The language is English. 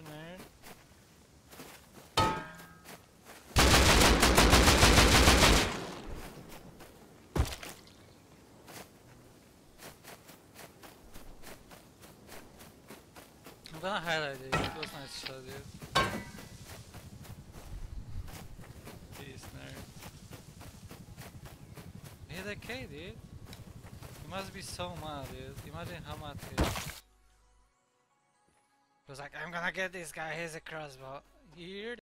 nerd. I'm gonna highlight it. It was nice shot, dude. Peace, nerd. Hit a K, dude. He must be so mad, dude. Imagine how mad he. Was like, I'm gonna get this guy, here's a crossbow. You